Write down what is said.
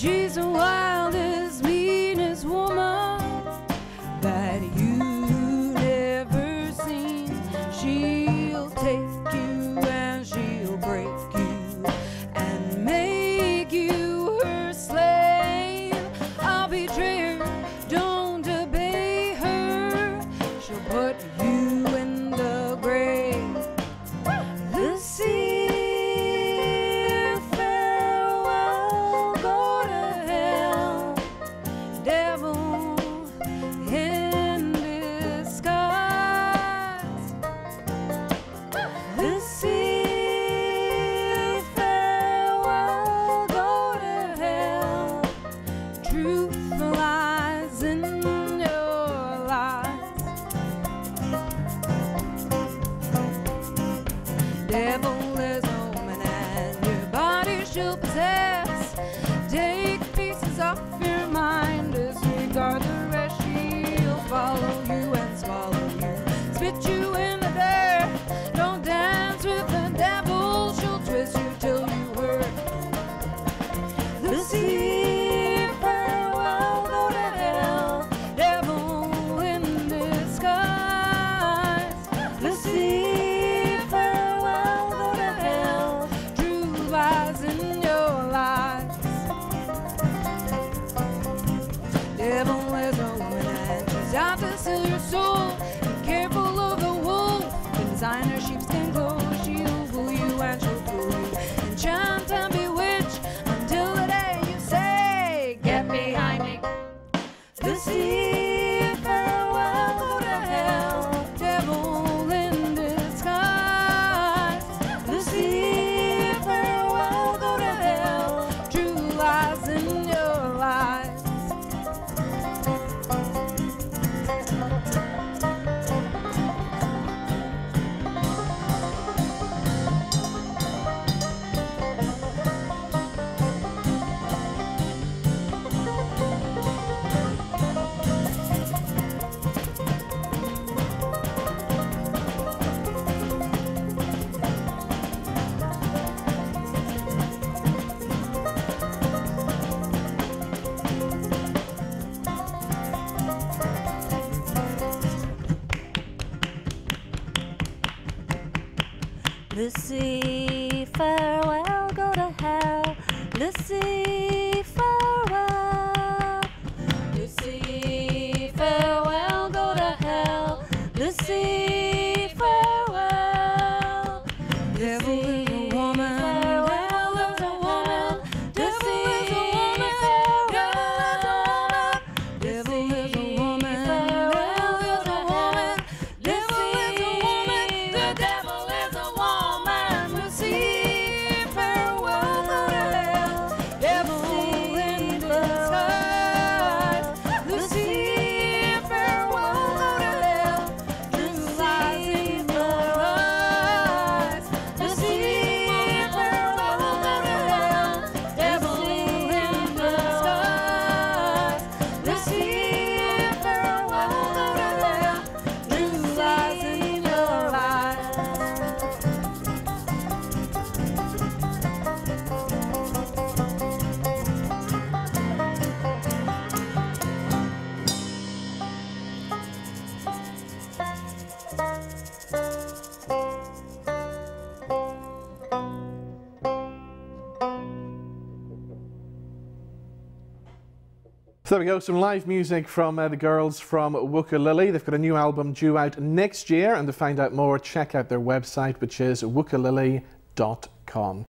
she's the wildest, meanest woman that you've ever seen. She'll take you. devil is home, and your body she'll possess. Take pieces off your mind, disregard the rest, she'll follow you and swallow you, spit you in. devil is a woman and she's out to sue your soul. Lucy, farewell, go to hell. Lucy, farewell. Lucy, farewell, go to hell. Lucy. So there we go, some live music from uh, the girls from Wookalily. They've got a new album due out next year, and to find out more, check out their website, which is wookalily.com.